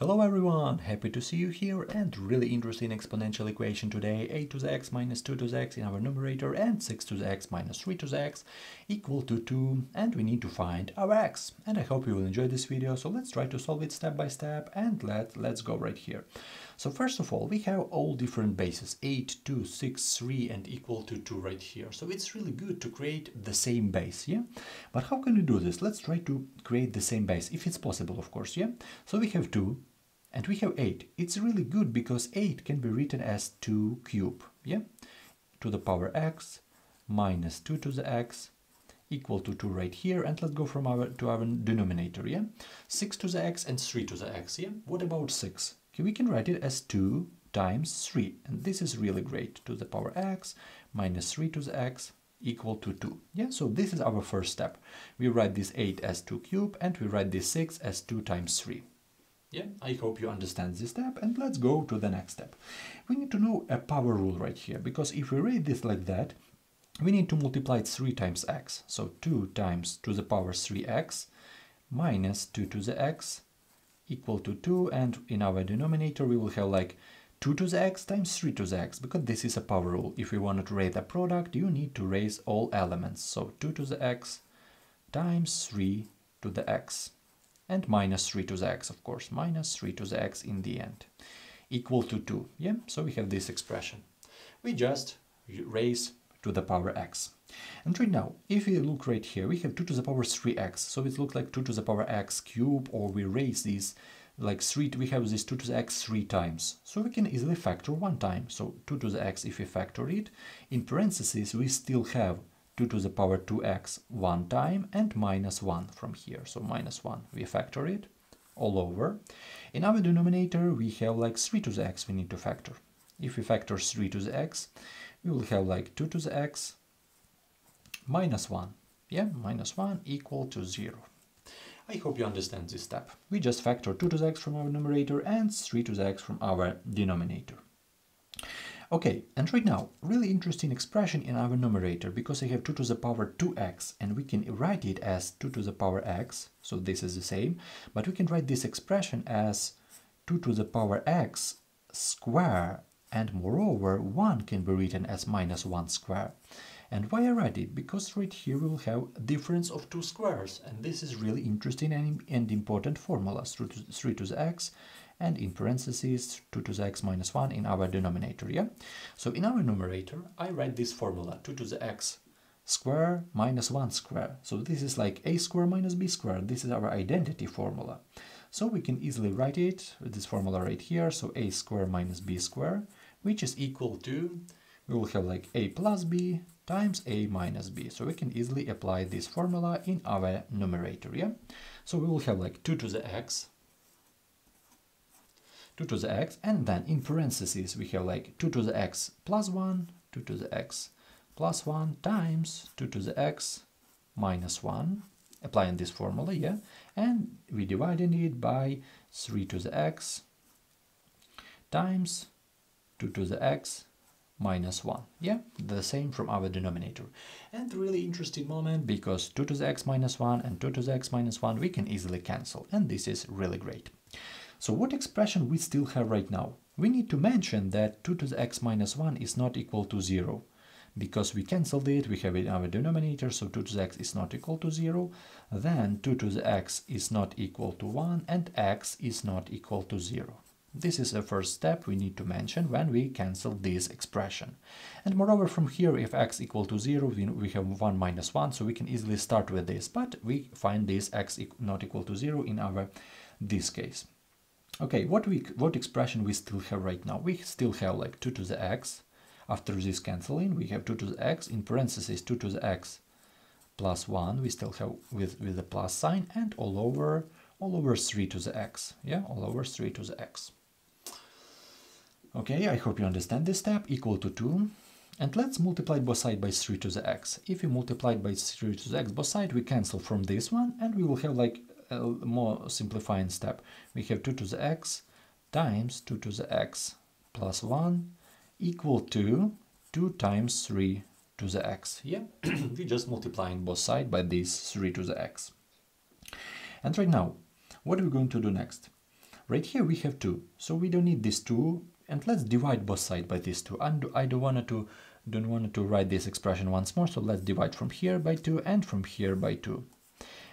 Hello everyone, happy to see you here and really interesting exponential equation today, a to the x minus 2 to the x in our numerator and 6 to the x minus 3 to the x equal to 2 and we need to find our x. And I hope you will enjoy this video, so let's try to solve it step by step and let, let's go right here. So first of all, we have all different bases, 8, 2, 6, 3 and equal to 2 right here. So it's really good to create the same base, yeah? But how can we do this? Let's try to create the same base, if it's possible, of course, yeah? So we have 2 and we have 8. It's really good because 8 can be written as 2 cube, yeah? To the power x minus 2 to the x equal to 2 right here and let's go from our to our denominator yeah 6 to the x and 3 to the x yeah what about 6 okay, we can write it as 2 times 3 and this is really great. To the power x minus 3 to the x equal to 2 yeah so this is our first step. We write this 8 as 2 cube and we write this 6 as 2 times 3 yeah, I hope you understand this step and let's go to the next step. We need to know a power rule right here because if we read this like that, we need to multiply 3 times x. So 2 times to the power 3x minus 2 to the x equal to 2 and in our denominator we will have like 2 to the x times 3 to the x because this is a power rule. If you want to raise a product you need to raise all elements. So 2 to the x times 3 to the x and minus 3 to the x, of course, minus 3 to the x in the end, equal to 2. Yeah, so we have this expression. We just raise to the power x. And right now, if we look right here, we have 2 to the power 3x, so it looks like 2 to the power x cube, or we raise this like 3, we have this 2 to the x 3 times. So we can easily factor one time. So 2 to the x, if we factor it, in parentheses, we still have 2 to the power 2x one time and minus 1 from here. So minus 1, we factor it all over. In our denominator, we have like 3 to the x we need to factor. If we factor 3 to the x, we will have like 2 to the x minus 1. Yeah, minus 1 equal to 0. I hope you understand this step. We just factor 2 to the x from our numerator and 3 to the x from our denominator. Okay, and right now, really interesting expression in our numerator, because I have 2 to the power 2x, and we can write it as 2 to the power x, so this is the same, but we can write this expression as 2 to the power x square, and moreover, 1 can be written as minus 1 square. And why I write it? Because right here we will have a difference of two squares, and this is really interesting and, and important formula, 3 to, 3 to the x and in parentheses 2 to the x minus 1 in our denominator, yeah? So in our numerator, I write this formula, 2 to the x square minus 1 square. So this is like a square minus b square. This is our identity formula. So we can easily write it, this formula right here, so a square minus b square, which is equal to, we will have like a plus b times a minus b. So we can easily apply this formula in our numerator, yeah? So we will have like 2 to the x 2 to the x and then in parentheses we have like 2 to the x plus 1 2 to the x plus 1 times 2 to the x minus 1 applying this formula yeah and we dividing it by 3 to the x times 2 to the x minus 1 yeah the same from our denominator and really interesting moment because 2 to the x minus 1 and 2 to the x minus 1 we can easily cancel and this is really great so what expression we still have right now? We need to mention that 2 to the x minus 1 is not equal to 0. Because we cancelled it, we have it in our denominator, so 2 to the x is not equal to 0. Then 2 to the x is not equal to 1 and x is not equal to 0. This is the first step we need to mention when we cancel this expression. And moreover, from here, if x equal to 0, we have 1 minus 1, so we can easily start with this. But we find this x not equal to 0 in our this case. Okay, what we what expression we still have right now? We still have like 2 to the x. After this cancelling, we have 2 to the x in parentheses 2 to the x plus 1. We still have with with the plus sign and all over all over 3 to the x. Yeah, all over 3 to the x. Okay, I hope you understand this step equal to 2. And let's multiply both sides by 3 to the x. If we multiply by 3 to the x both sides, we cancel from this one and we will have like a more simplifying step. We have 2 to the x times 2 to the x plus 1 equal to 2 times 3 to the x. Yeah, we just multiplying both sides by this 3 to the x. And right now, what are we going to do next? Right here we have 2, so we don't need this 2, and let's divide both sides by these 2. And I don't want to don't want to write this expression once more, so let's divide from here by 2 and from here by 2.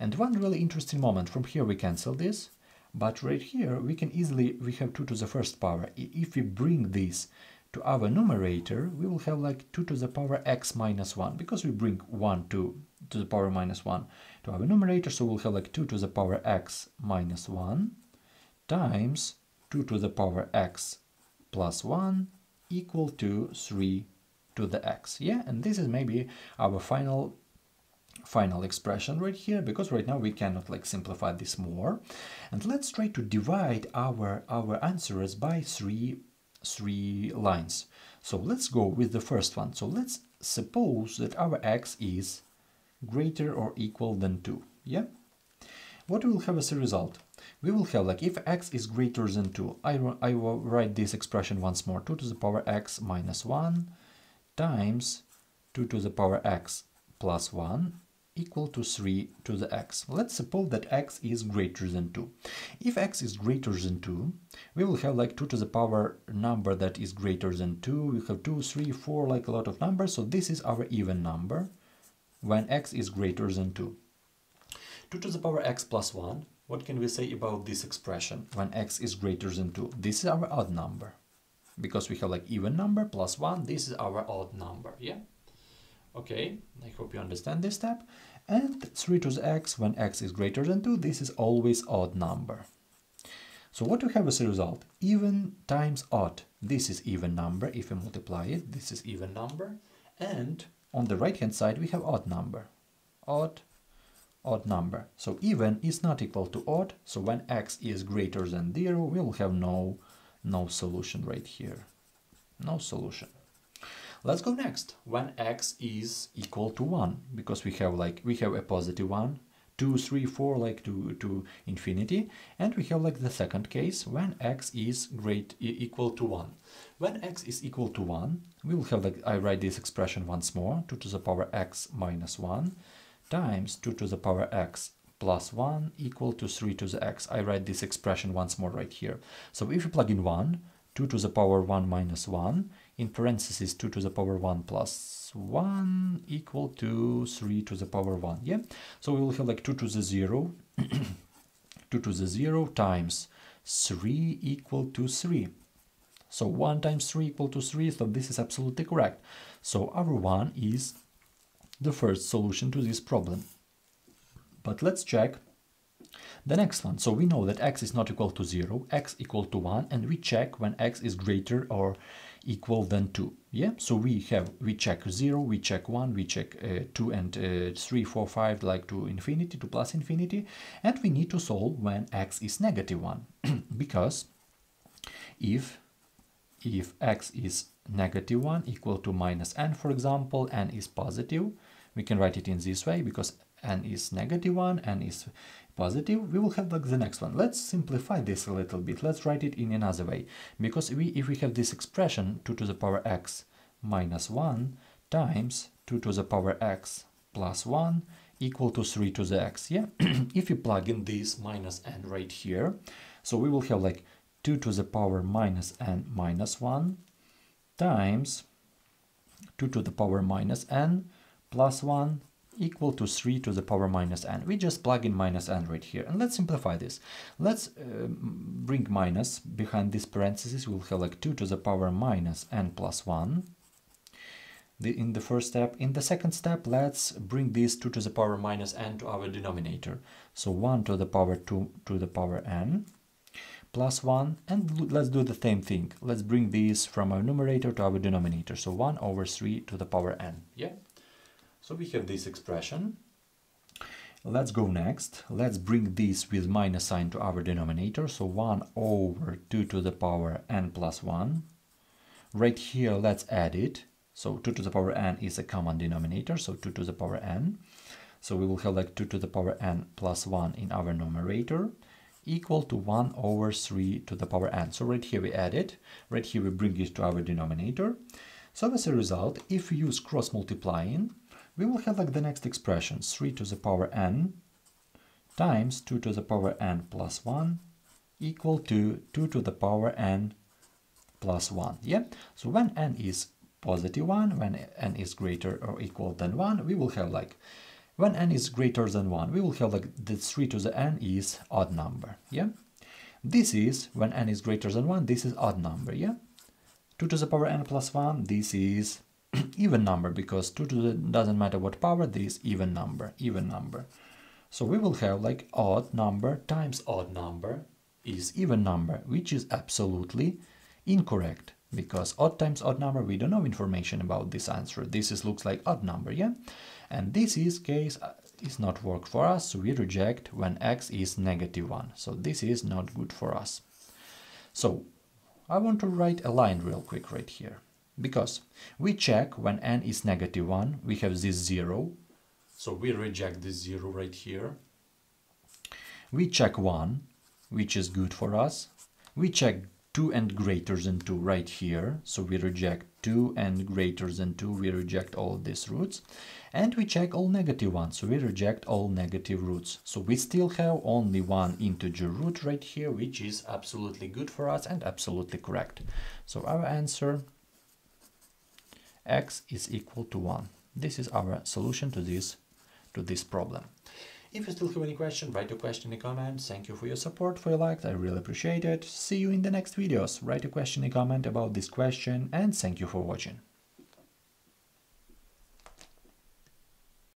And one really interesting moment, from here we cancel this, but right here we can easily, we have 2 to the first power. If we bring this to our numerator, we will have like 2 to the power x minus 1, because we bring 1 to, to the power minus 1 to our numerator, so we'll have like 2 to the power x minus 1 times 2 to the power x plus 1 equal to 3 to the x. Yeah, and this is maybe our final final expression right here because right now we cannot like simplify this more. And let's try to divide our our answers by three three lines. So let's go with the first one. So let's suppose that our x is greater or equal than 2 yeah? What will have as a result we will have like if x is greater than 2 I, I will write this expression once more 2 to the power x minus 1 times 2 to the power x plus 1 equal to 3 to the x. Let's suppose that x is greater than 2. If x is greater than 2, we will have like 2 to the power number that is greater than 2. We have 2, 3, 4, like a lot of numbers. So this is our even number when x is greater than 2. 2 to the power x plus 1. What can we say about this expression? When x is greater than 2? This is our odd number. Because we have like even number plus 1 this is our odd number yeah? Okay i hope you understand this step. And 3 to the x when x is greater than 2 this is always odd number. So what we have as a result? Even times odd. This is even number. If we multiply it this is even number. And on the right hand side we have odd number. Odd odd number. So even is not equal to odd. So when x is greater than 0 we will have no no solution right here. No solution. Let's go next. When x is equal to 1 because we have like we have a positive one 2 3 4 like to to infinity and we have like the second case when x is great equal to 1 when x is equal to 1 we will have like i write this expression once more 2 to the power x minus 1 times 2 to the power x plus 1 equal to 3 to the x. I write this expression once more right here. So if you plug in 1, 2 to the power 1 minus 1, in parentheses 2 to the power 1 plus 1 equal to 3 to the power 1, yeah? So we will have like 2 to the 0, 2 to the 0 times 3 equal to 3. So 1 times 3 equal to 3, so this is absolutely correct. So our 1 is the first solution to this problem. But let's check the next one. So we know that x is not equal to 0, x equal to 1, and we check when x is greater or equal than 2. Yeah, so we have, we check 0, we check 1, we check uh, 2 and uh, 3, 4, 5, like to infinity, to plus infinity, and we need to solve when x is negative 1, because if, if x is negative 1 equal to minus n, for example, n is positive, we can write it in this way, because n is negative 1, n is positive, we will have like the next one. Let's simplify this a little bit. Let's write it in another way. Because we, if we have this expression 2 to the power x minus 1 times 2 to the power x plus 1 equal to 3 to the x. Yeah, if you plug in this minus n right here, so we will have like 2 to the power minus n minus 1 times 2 to the power minus n plus 1 equal to 3 to the power minus n. We just plug in minus n right here. And let's simplify this. Let's uh, bring minus behind this parenthesis. We'll have like 2 to the power minus n plus 1 the, in the first step. In the second step, let's bring this 2 to the power minus n to our denominator. So 1 to the power 2 to the power n plus 1 and let's do the same thing let's bring this from our numerator to our denominator so 1 over 3 to the power n yeah so we have this expression. Let's go next. Let's bring this with minus sign to our denominator. So 1 over 2 to the power n plus 1. Right here, let's add it. So 2 to the power n is a common denominator, so 2 to the power n. So we will have like 2 to the power n plus 1 in our numerator equal to 1 over 3 to the power n. So right here we add it, right here we bring it to our denominator. So as a result, if we use cross multiplying, we will have like the next expression 3 to the power n times 2 to the power n plus 1 equal to 2 to the power n plus 1. Yeah, so when n is positive 1, when n is greater or equal than 1, we will have like, when n is greater than 1, we will have like the 3 to the n is odd number. Yeah, this is, when n is greater than 1, this is odd number. Yeah, 2 to the power n plus 1, this is even number because 2 to the doesn't matter what power, this even number, even number. So we will have like odd number times odd number is even number, which is absolutely incorrect because odd times odd number, we don't know information about this answer. This is looks like odd number, yeah? And this is case uh, is not work for us, so we reject when x is negative 1. So this is not good for us. So I want to write a line real quick right here. Because we check when n is negative 1, we have this 0. So we reject this 0 right here. We check 1, which is good for us. We check 2 and greater than 2 right here. So we reject 2 and greater than 2. We reject all these roots. And we check all negative ones. So we reject all negative roots. So we still have only one integer root right here, which is absolutely good for us and absolutely correct. So our answer x is equal to 1. This is our solution to this to this problem. If you still have any question, write your question in the comments. Thank you for your support, for your likes, I really appreciate it. See you in the next videos. Write a question in comment about this question and thank you for watching.